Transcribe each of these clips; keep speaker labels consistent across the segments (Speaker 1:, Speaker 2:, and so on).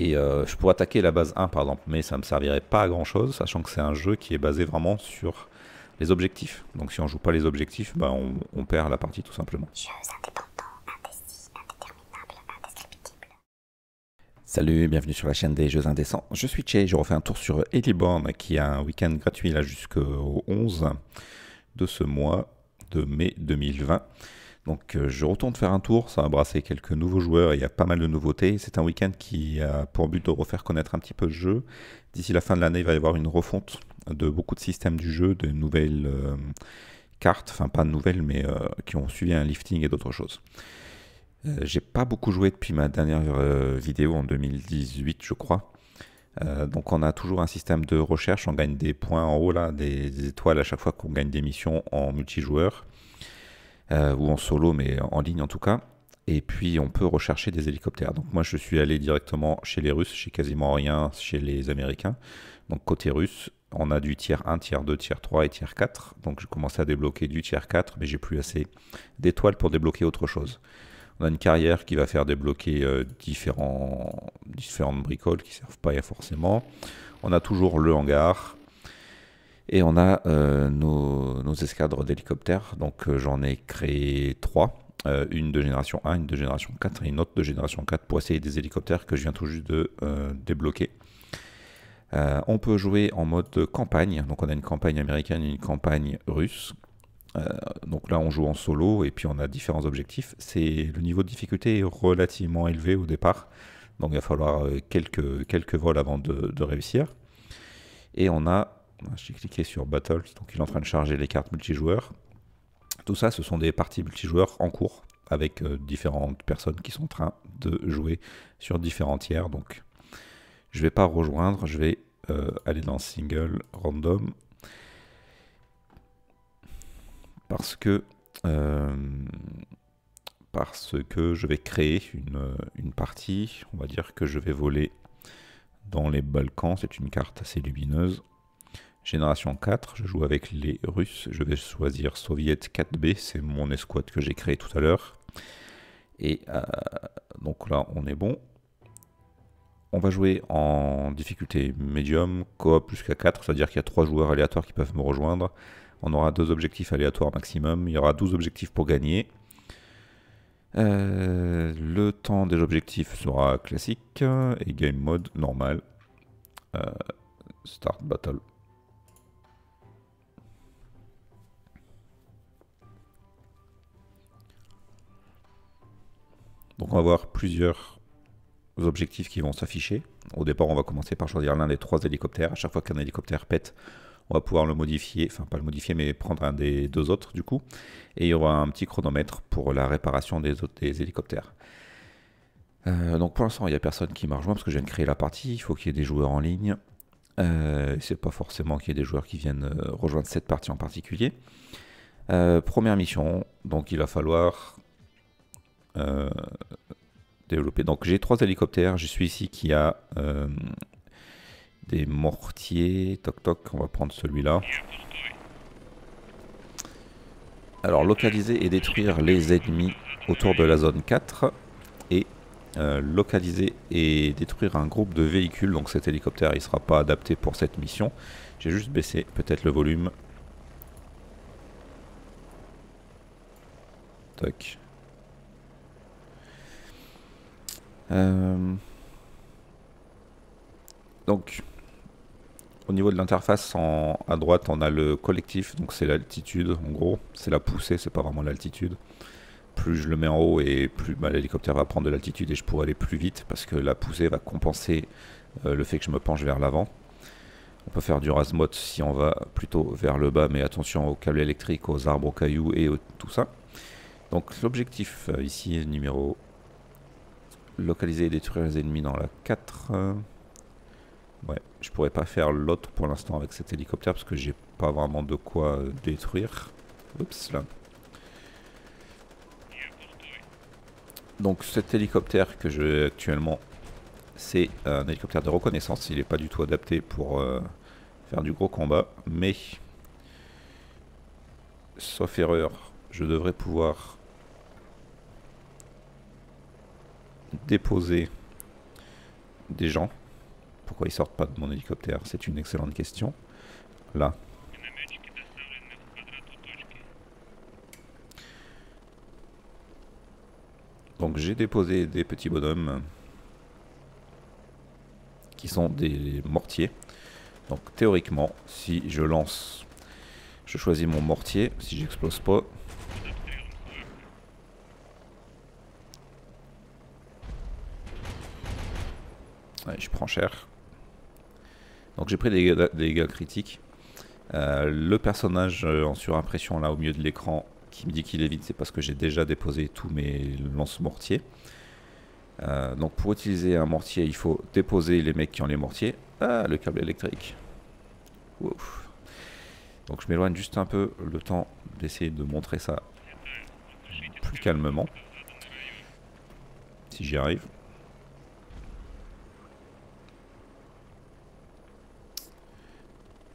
Speaker 1: Et euh, je pourrais attaquer la base 1 par exemple, mais ça ne me servirait pas à grand chose, sachant que c'est un jeu qui est basé vraiment sur les objectifs. Donc si on joue pas les objectifs, bah, on, on perd la partie tout simplement. Salut, bienvenue sur la chaîne des Jeux Indécents. Je suis Che, je refais un tour sur Eliborn qui a un week-end gratuit là jusqu'au 11 de ce mois de mai 2020. Donc euh, je retourne faire un tour, ça va brasser quelques nouveaux joueurs, il y a pas mal de nouveautés. C'est un week-end qui a pour but de refaire connaître un petit peu le jeu. D'ici la fin de l'année, il va y avoir une refonte de beaucoup de systèmes du jeu, de nouvelles euh, cartes, enfin pas nouvelles, mais euh, qui ont suivi un lifting et d'autres choses. J'ai pas beaucoup joué depuis ma dernière vidéo en 2018, je crois. donc on a toujours un système de recherche, on gagne des points en haut là, des étoiles à chaque fois qu'on gagne des missions en multijoueur. Euh, ou en solo, mais en ligne en tout cas. Et puis on peut rechercher des hélicoptères. Donc moi je suis allé directement chez les Russes, j'ai quasiment rien chez les Américains. Donc côté russe, on a du tiers 1, tiers 2, tiers 3 et tiers 4. Donc je commencé à débloquer du tiers 4, mais j'ai plus assez d'étoiles pour débloquer autre chose. On a une carrière qui va faire débloquer euh, différents, différentes bricoles qui ne servent pas forcément. On a toujours le hangar, et on a euh, nos, escadres d'hélicoptères. Donc euh, j'en ai créé trois. Euh, une de génération 1, une de génération 4 et une autre de génération 4 pour essayer des hélicoptères que je viens tout juste de débloquer. on peut jouer en mode campagne, donc on a une campagne américaine et une campagne russe. donc là on joue en solo et puis on a différents objectifs. Le niveau de difficulté est relativement élevé au départ, donc il va falloir quelques, quelques vols avant de, de réussir. Et on a j'ai cliqué sur Battles, donc il est en train de charger les cartes multijoueurs. Tout ça, ce sont des parties multijoueurs en cours avec euh, différentes personnes qui sont en train de jouer sur différents tiers. Donc, je vais pas rejoindre, je vais euh, aller dans single random parce que euh, parce que je vais créer une, une partie. On va dire que je vais voler dans les Balkans. C'est une carte assez lumineuse. Génération 4, je joue avec les Russes. Je vais choisir Soviet 4B, c'est mon escouade que j'ai créé tout à l'heure. Et euh, donc là, on est bon. On va jouer en difficulté médium, coop jusqu'à 4, c'est-à-dire qu'il y a 3 joueurs aléatoires qui peuvent me rejoindre. On aura deux objectifs aléatoires maximum, il y aura 12 objectifs pour gagner. Euh, le temps des objectifs sera classique et game mode normal. Euh, start battle. Donc on va avoir plusieurs objectifs qui vont s'afficher. Au départ, on va commencer par choisir l'un des trois hélicoptères. À chaque fois qu'un hélicoptère pète, on va pouvoir le modifier, enfin pas le modifier, mais prendre un des deux autres du coup. Et il y aura un petit chronomètre pour la réparation des, autres, hélicoptères. Euh, donc pour l'instant, il n'y a personne qui m'a rejoint parce que je viens de créer la partie. Il faut qu'il y ait des joueurs en ligne. Euh, c'est pas forcément qu'il y ait des joueurs qui viennent euh, rejoindre cette partie en particulier. Première mission, donc il va falloir euh, développer. Donc j'ai trois hélicoptères. Je suis ici qui a euh, des mortiers. Toc toc, on va prendre celui-là. Alors localiser et détruire les ennemis autour de la zone 4 et euh, localiser et détruire un groupe de véhicules. Donc cet hélicoptère il sera pas adapté pour cette mission. J'ai juste baissé peut-être le volume. Toc. Euh, donc, au niveau de l'interface, à droite, on a le collectif, donc c'est l'altitude, en gros, c'est la poussée, c'est pas vraiment l'altitude. Plus je le mets en haut et plus bah, l'hélicoptère va prendre de l'altitude et je pourrai aller plus vite parce que la poussée va compenser euh, le fait que je me penche vers l'avant. On peut faire du rasmot si on va plutôt vers le bas, mais attention aux câbles électriques, aux arbres, aux cailloux et tout ça. Donc l'objectif euh, ici, numéro localiser et détruire les ennemis dans la 4. Ouais, je pourrais pas faire l'autre pour l'instant avec cet hélicoptère parce que j'ai pas vraiment de quoi détruire. Oups là. Donc cet hélicoptère que j'ai actuellement, c'est un hélicoptère de reconnaissance. Il n'est pas du tout adapté pour euh, faire du gros combat, mais sauf erreur, je devrais pouvoir déposer des gens. Pourquoi ils sortent pas de mon hélicoptère? C'est une excellente question. Là. Donc j'ai déposé des petits bonhommes qui sont des mortiers. Donc théoriquement, si je lance, je choisis mon mortier, si j'explose pas, je prends Donc j'ai pris des dégâts, critiques. Euh, le personnage euh, en surimpression là au milieu de l'écran qui me dit qu'il est vide, c'est parce que j'ai déjà déposé tous mes lance-mortiers. Euh, donc pour utiliser un mortier, il faut déposer les mecs qui ont les mortiers. Ah, le câble électrique. Donc je m'éloigne juste un peu le temps d'essayer de montrer ça plus calmement. Si j'y arrive.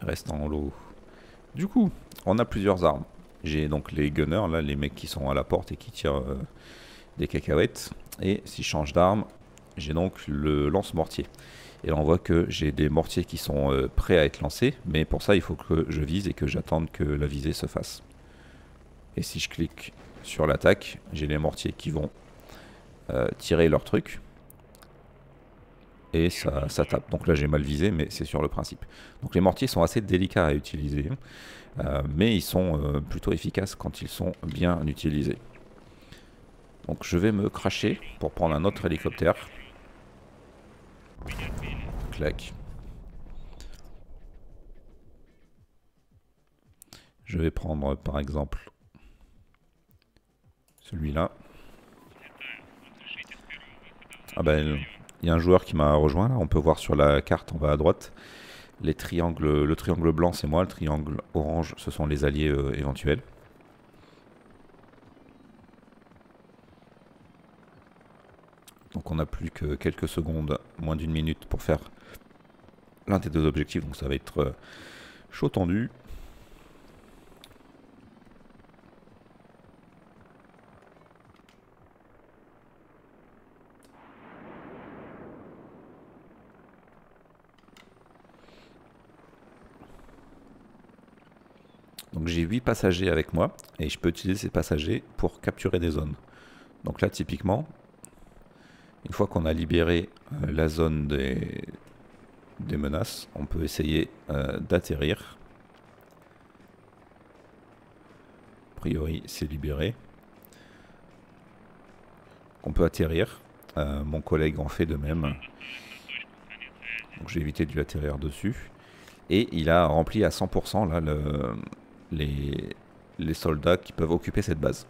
Speaker 1: Reste en lot. Du coup, on a plusieurs armes. J'ai donc les gunners, là, les mecs qui sont à la porte et qui tirent euh, des cacahuètes. Et si je change d'arme, j'ai donc le lance-mortier. Et là, on voit que j'ai des mortiers qui sont euh, prêts à être lancés. Mais pour ça, il faut que je vise et que j'attende que la visée se fasse. Et si je clique sur l'attaque, j'ai les mortiers qui vont euh, tirer leur truc et ça, tape. Donc là j'ai mal visé, mais c'est sur le principe. Donc les mortiers sont assez délicats à utiliser, euh, mais ils sont euh, plutôt efficaces quand ils sont bien utilisés. Donc je vais me cracher pour prendre un autre hélicoptère. Clac. Je vais prendre par exemple celui-là. Ah ben il y a un joueur qui m'a rejoint là, on peut voir sur la carte en bas à droite. Les triangles, le triangle blanc c'est moi, le triangle orange ce sont les alliés euh, éventuels. Donc on n'a plus que quelques secondes, moins d'une minute pour faire l'un des deux objectifs, donc ça va être euh, chaud tendu. Donc j'ai 8 passagers avec moi et je peux utiliser ces passagers pour capturer des zones. Donc là typiquement, une fois qu'on a libéré euh, la zone des, menaces, on peut essayer euh, d'atterrir. A priori c'est libéré. On peut atterrir. Euh, mon collègue en fait de même. Donc j'ai évité de lui atterrir dessus. Et il a rempli à 100% là le, les, les soldats qui peuvent occuper cette base.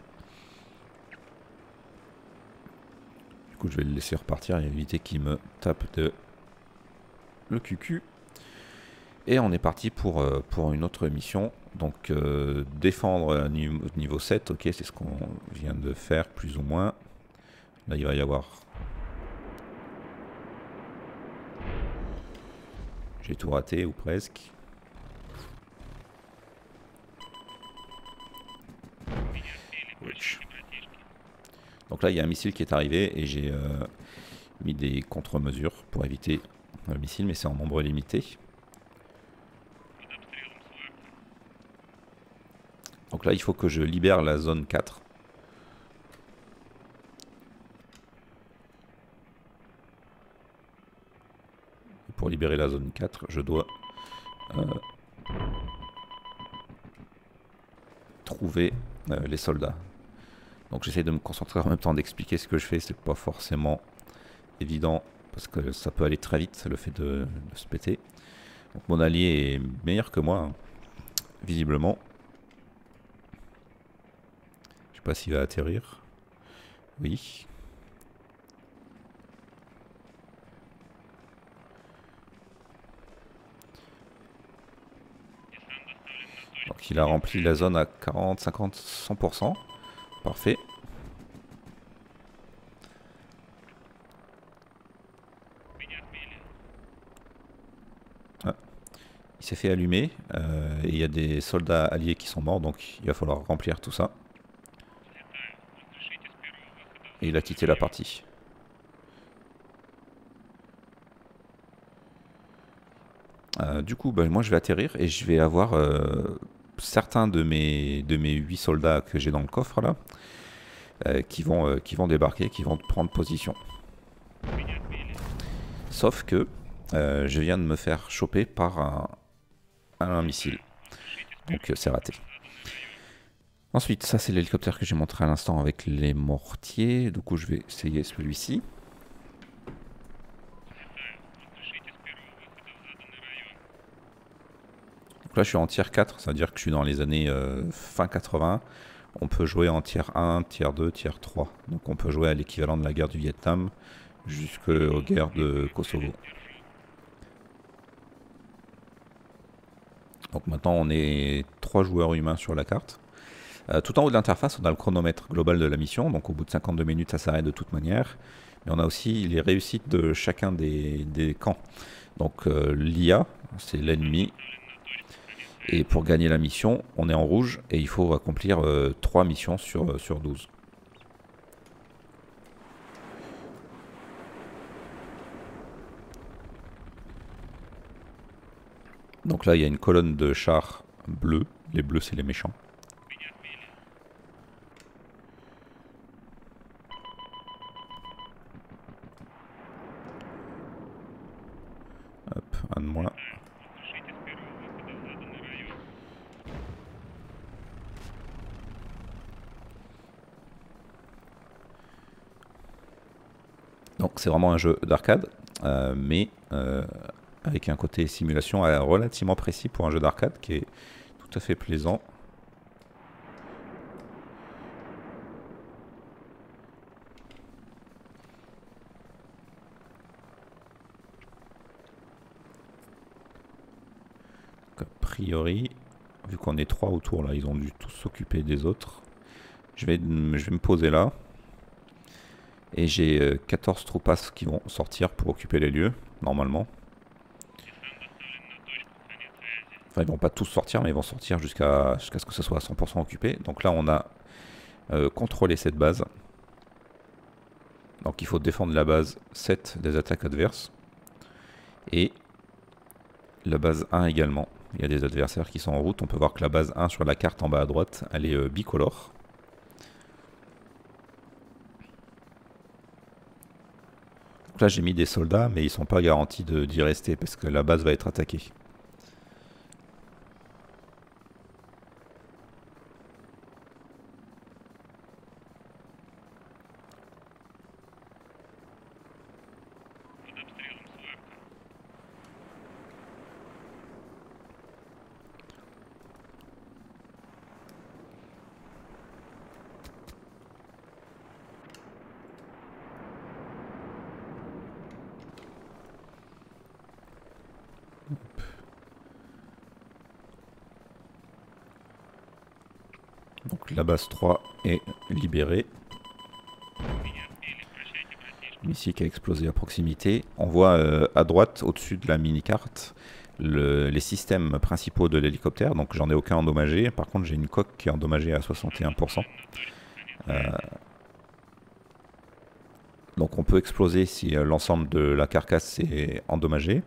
Speaker 1: Du coup, je vais le laisser repartir et éviter qu'il me tape de le QQ. Et on est parti pour, euh, pour une autre mission. Donc, euh, défendre niveau, niveau 7, ok, c'est ce qu'on vient de faire plus ou moins. Là, il va y avoir... J'ai tout raté ou presque. Donc là, il y a un missile qui est arrivé et j'ai euh, mis des contre-mesures pour éviter le missile, mais c'est en nombre limité. Donc là, il faut que je libère la zone 4. pour libérer la zone 4, je dois euh, trouver euh, les soldats. Donc j'essaie de me concentrer en même temps d'expliquer ce que je fais, c'est pas forcément évident parce que ça peut aller très vite le fait de, se péter. Donc mon allié est meilleur que moi, hein, visiblement. Je sais pas s'il va atterrir. Oui. Donc il a rempli la zone à 40, 50, 100%. Parfait. Ah. Il s'est fait allumer euh, et il y a des soldats alliés qui sont morts donc il va falloir remplir tout ça. Et il a quitté la partie. Euh, du coup, bah, moi je vais atterrir et je vais avoir euh, certains de mes, de mes 8 soldats que j'ai dans le coffre là euh, qui, vont, qui vont débarquer, qui vont prendre position. Sauf que je viens de me faire choper par un, un missile. Donc c'est raté. Ensuite, ça c'est l'hélicoptère que j'ai montré à l'instant avec les mortiers. Du coup, je vais essayer celui-ci. Je suis en tier 4, c'est-à-dire que je suis dans les années euh, fin 80. On peut jouer en tier 1, tier 2, tier 3. Donc on peut jouer à l'équivalent de la guerre du Vietnam jusqu'aux guerres de Kosovo. Donc maintenant on est 3 joueurs humains sur la carte. Euh, tout en haut de l'interface, on a le chronomètre global de la mission. Donc au bout de 52 minutes, ça s'arrête de toute manière. Mais on a aussi les réussites de chacun des, camps. Donc euh, l'IA, c'est l'ennemi et pour gagner la mission, on est en rouge et il faut accomplir 3 euh, missions sur, euh, sur 12. Donc là, il y a une colonne de chars bleus. Les bleus, c'est les méchants. Hop, un de moins. Donc c'est vraiment un jeu d'arcade, euh, mais euh, avec un côté simulation euh, relativement précis pour un jeu d'arcade qui est tout à fait plaisant. a priori, vu qu'on est trois autour là, ils ont dû tous s'occuper des autres. Je vais, je vais me poser là. Et j'ai 14 euh, troupas qui vont sortir pour occuper les lieux, normalement. Enfin, ils vont pas tous sortir, mais ils vont sortir jusqu'à ce que ce soit à 100% occupé. Donc là, on a euh, contrôlé cette base. Donc il faut défendre la base 7 des attaques adverses. Et la base 1 également. Il y a des adversaires qui sont en route. On peut voir que la base 1 sur la carte en bas à droite, elle est euh, bicolore. Là j'ai mis des soldats, mais ils sont pas garantis d'y rester parce que la base va être attaquée. La base 3 est libérée. Missile qui a explosé à proximité. On voit euh, à droite, au-dessus de la mini-carte, les systèmes principaux de l'hélicoptère. Donc j'en ai aucun endommagé. Par contre, j'ai une coque qui est endommagée à 61%. Euh, donc on peut exploser si euh, l'ensemble de la carcasse est endommagé.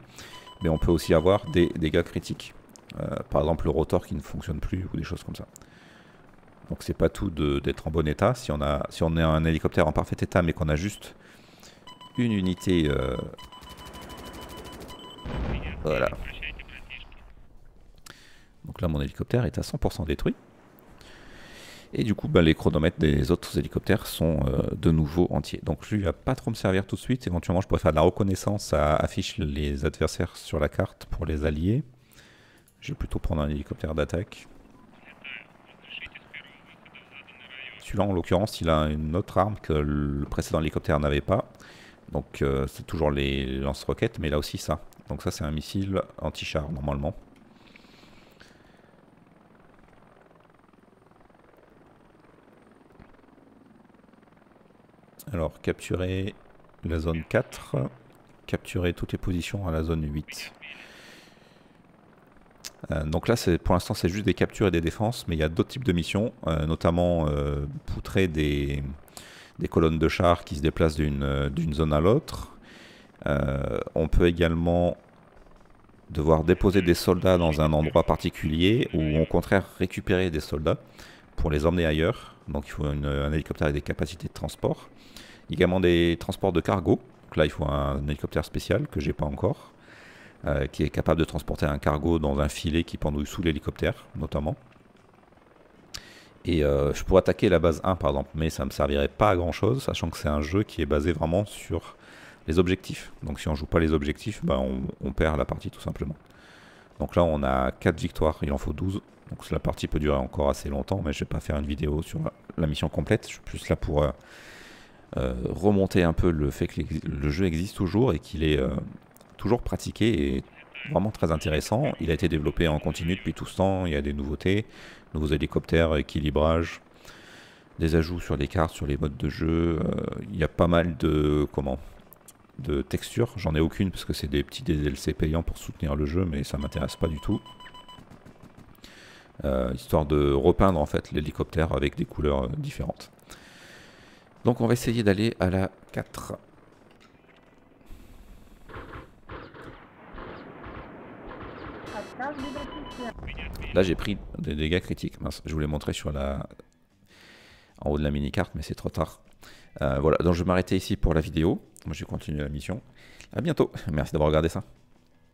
Speaker 1: Mais on peut aussi avoir des dégâts critiques. par exemple le rotor qui ne fonctionne plus ou des choses comme ça. Donc c'est pas tout d'être en bon état. Si on, a, si on est un hélicoptère en parfait état mais qu'on a juste une unité... Euh, voilà. Donc là mon hélicoptère est à 100% détruit. Et du coup bah, les chronomètres des autres hélicoptères sont euh, de nouveau entiers. Donc lui il va pas trop me servir tout de suite. Éventuellement je pourrais faire de la reconnaissance, ça affiche les adversaires sur la carte pour les alliés. Je vais plutôt prendre un hélicoptère d'attaque. Celui-là, en l'occurrence, il a une autre arme que le précédent hélicoptère n'avait pas. Donc euh, c'est toujours les lance-roquettes, mais là aussi ça. Donc ça c'est un missile anti-char normalement. Alors capturer la zone 4, capturer toutes les positions à la zone 8. Euh, donc là, pour l'instant, c'est juste des captures et des défenses, mais il y a d'autres types de missions, euh, notamment euh, poutrer des, colonnes de chars qui se déplacent d'une zone à l'autre. on peut également devoir déposer des soldats dans un endroit particulier ou au contraire récupérer des soldats pour les emmener ailleurs. Donc il faut un hélicoptère avec des capacités de transport. Également des transports de cargo. Donc là il faut un, hélicoptère spécial que j'ai pas encore. Euh, qui est capable de transporter un cargo dans un filet qui pendouille sous l'hélicoptère notamment. Et euh, je pourrais attaquer la base 1 par exemple, mais ça ne me servirait pas à grand chose, sachant que c'est un jeu qui est basé vraiment sur les objectifs. Donc si on joue pas les objectifs, bah, on, perd la partie tout simplement. Donc là on a 4 victoires, il en faut 12. Donc la partie peut durer encore assez longtemps, mais je vais pas faire une vidéo sur la, mission complète. Je suis plus là pour euh, remonter un peu le fait que le jeu existe toujours et qu'il est toujours pratiqué et vraiment très intéressant. Il a été développé en continu depuis tout ce temps, il y a des nouveautés, nouveaux hélicoptères, équilibrage, des ajouts sur les cartes, sur les modes de jeu. il y a pas mal de comment de textures. J'en ai aucune parce que c'est des petits DLC payants pour soutenir le jeu, mais ça m'intéresse pas du tout. Euh, histoire de repeindre en fait l'hélicoptère avec des couleurs euh, différentes. Donc on va essayer d'aller à la 4. Là j'ai pris des dégâts critiques. je voulais montrer sur la en haut de la mini-carte, mais c'est trop tard. Euh, voilà, donc je vais m'arrêter ici pour la vidéo. Moi, je vais continuer la mission. À bientôt. Merci d'avoir regardé ça.